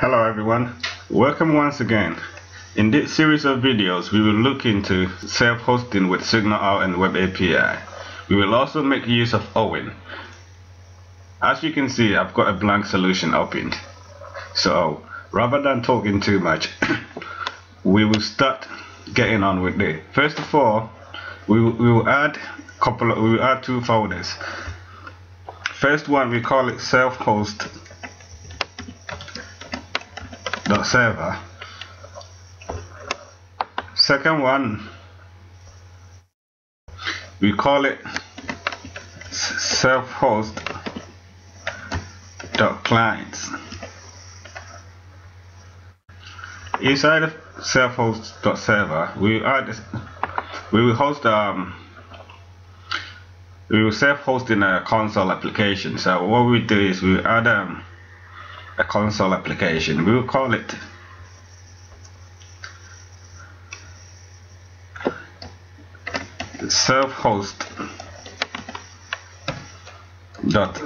Hello everyone, welcome once again. In this series of videos we will look into self-hosting with SignalR and Web API. We will also make use of Owin. As you can see I've got a blank solution opened. So rather than talking too much we will start getting on with it. First of all we will, we will add couple of, we will add two folders. First one we call it self-host server second one we call it self-host dot clients inside of self-host dot server we add we will host um we will self-host in a console application. So what we do is we add um a console application. We will call it self-host dot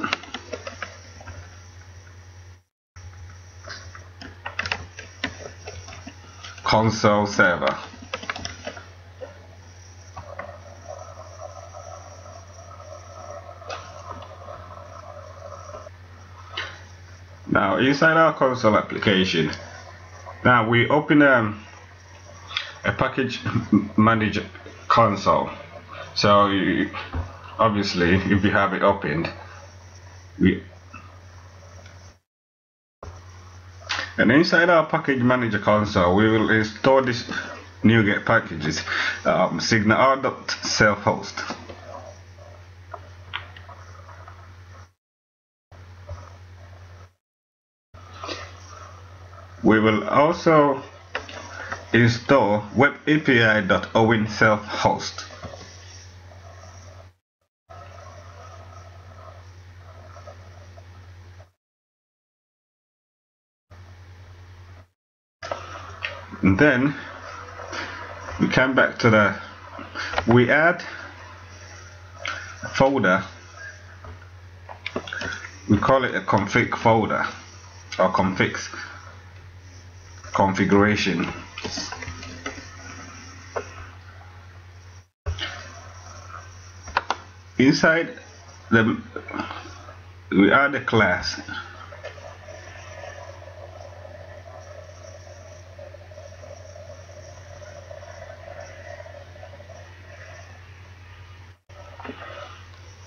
console server now inside our console application now we open um, a package manager console. So you, obviously if you have it opened we and inside our package manager console we will install this NuGet packages um, SignalR.self-host We will also install webapi.owin self-host. And then we come back to the we add folder we call it a config folder or configs configuration. Inside the we add a class.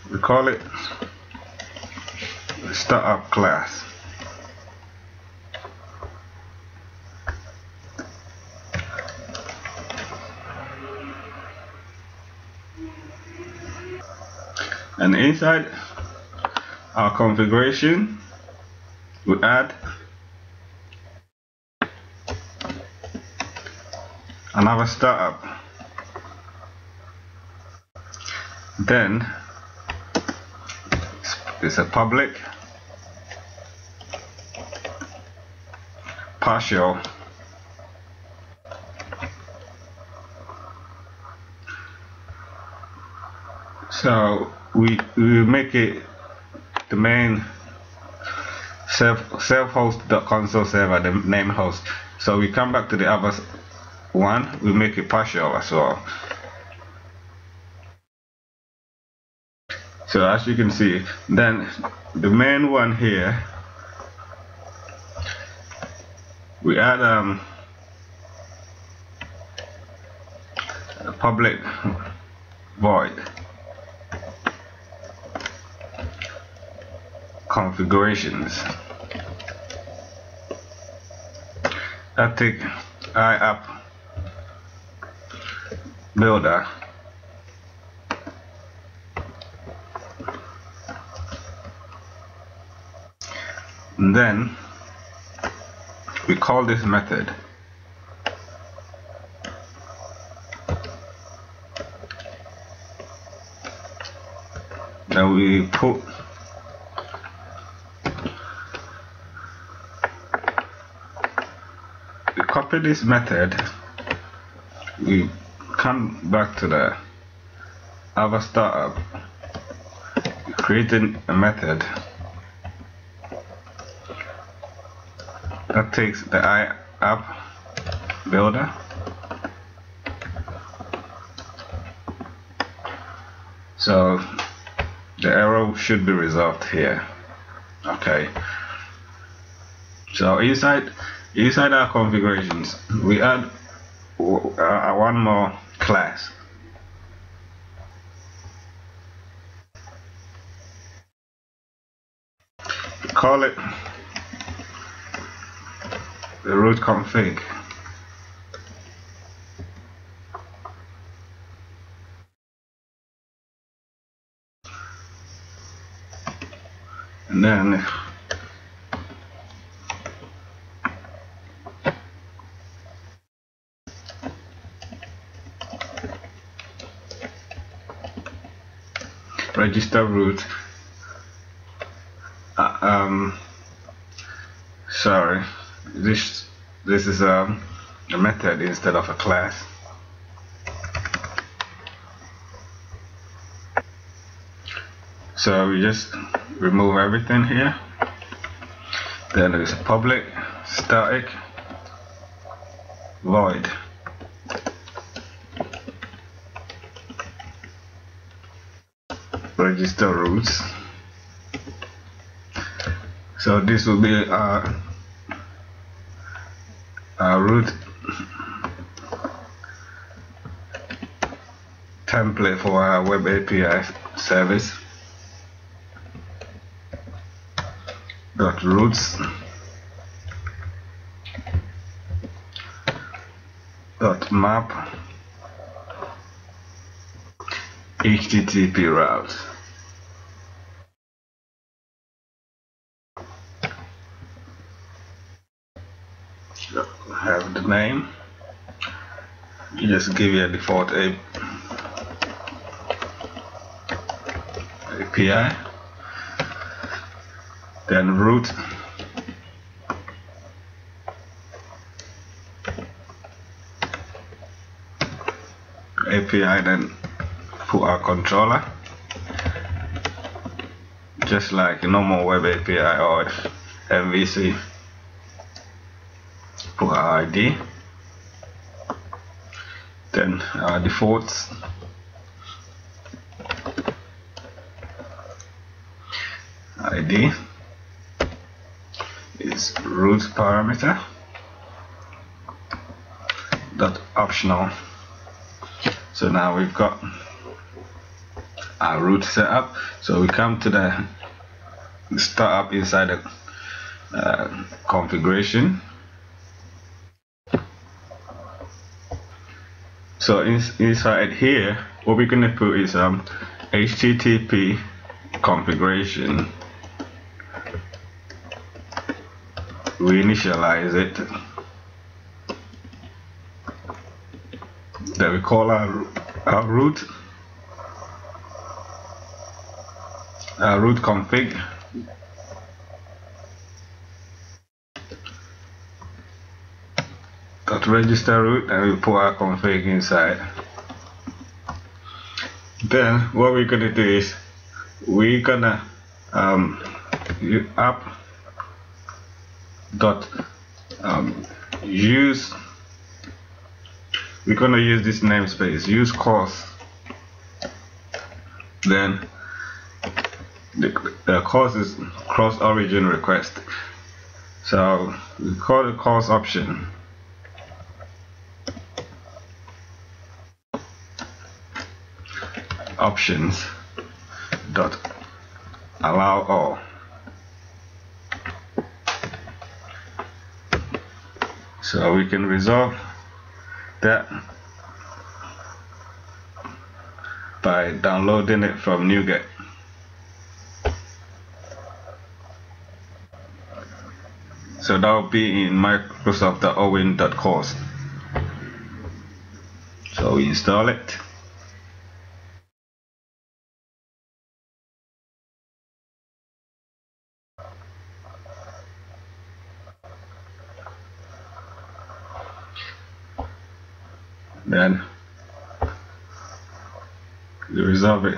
We call it startup class and inside our configuration we add another startup. Then it's a public partial so we we make it the main self self host console server the name host. So we come back to the other one we make it partial as well. So as you can see then the main one here we add um, a public void configurations. Static iapp builder. And then we call this method. Then we put copy this method. We come back to the other startup. Creating a method that takes the I app builder so the error should be resolved here. Okay. So inside inside our configurations we add uh, one more class. Call it the root config. And then register root uh, um sorry. This this is um, a method instead of a class. So we just remove everything here. Then there's a public static void register roots. So this will be our, our root template for our web API service. Dot roots. Dot map. Http route have the name. You just give a default API then root. API then put our controller. Just like normal web API or MVC put our ID then our defaults. ID is root parameter dot optional. So now we've got our root set up. So we come to the startup inside the uh, configuration so in, inside here what we're gonna put is um HTTP configuration. We initialize it. Then we call our, our root. Our root config register root and we put our config inside. Then what we're gonna do is we're gonna um, app dot um, use we're gonna use this namespace use Cors. Then the, the Cors is cross origin request. So we call the Cors option options dot allow all. So we can resolve that by downloading it from NuGet. So that will be in Microsoft microsoft.owin.cors so we install it then you resolve it.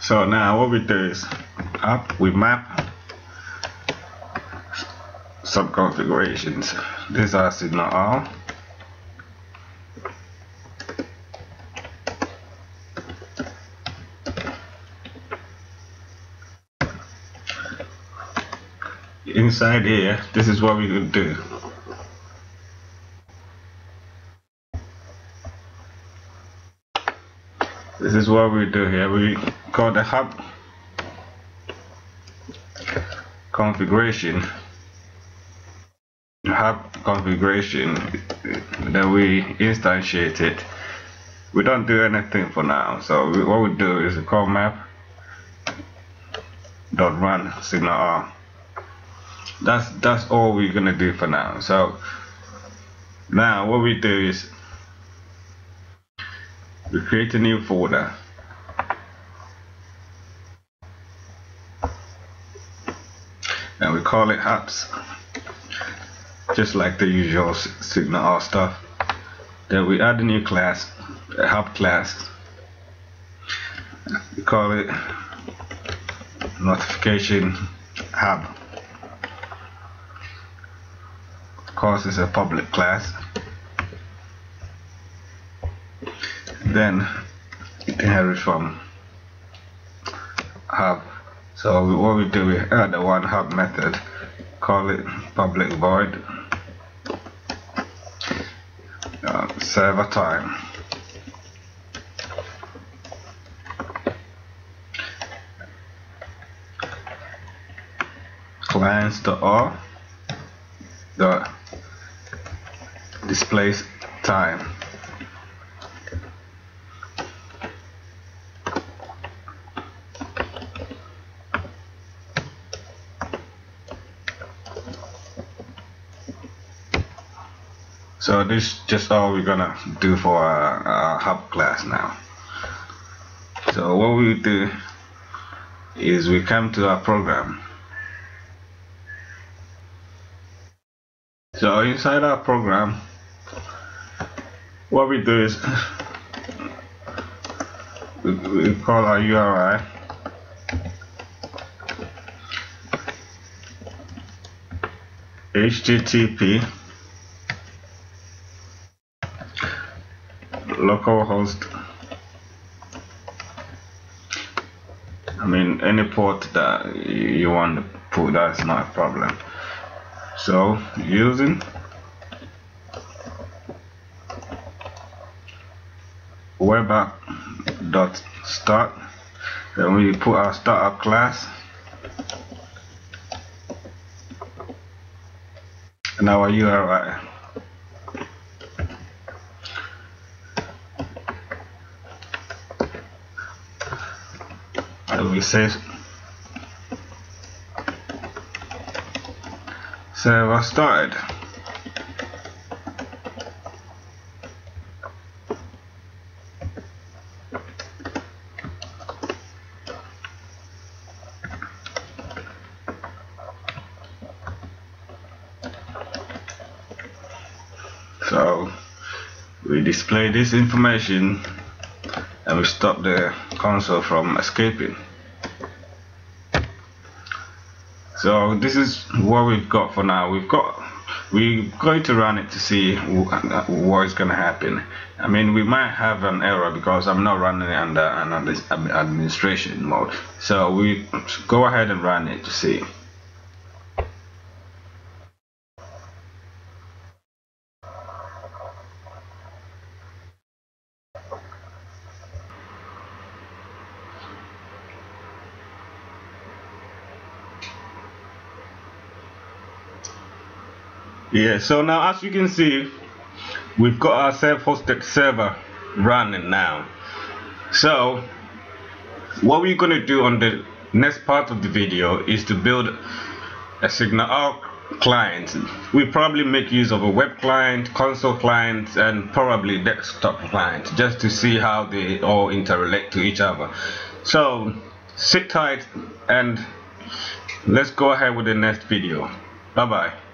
So now what we do is up we map some configurations these are SignalR inside here this is what we will do. This is what we do here. We call the hub configuration. Hub configuration that we instantiate it. We don't do anything for now. So we, what we do is we call map dot run SignalR that's that's all we're gonna do for now. So now what we do is we create a new folder. And we call it hubs just like the usual SignalR stuff. Then we add a new class a hub class. We call it notification hub course it's a public class. Then it inherits from hub. So what we do we add the one hub method call it public void uh, server time. Clients.All dot displays time So this is just all we're gonna do for our, our hub class now. So what we do is we come to our program. So inside our program, what we do is we, call our URI HTTP localhost. I mean any port that you want to put that's not a problem. So using web app dot start. Then we put our startup class and our URI and we say server started so we display this information and we stop the console from escaping. So this is what we've got for now. We've got we're going to run it to see uh, what is going to happen. I mean we might have an error because I'm not running it under an administration mode. So we go ahead and run it to see yeah so now as you can see we've got our self-hosted server running now. So what we're going to do on the next part of the video is to build a SignalR client. We probably make use of a web client console client and probably desktop client just to see how they all interrelate to each other. So sit tight and let's go ahead with the next video. Bye bye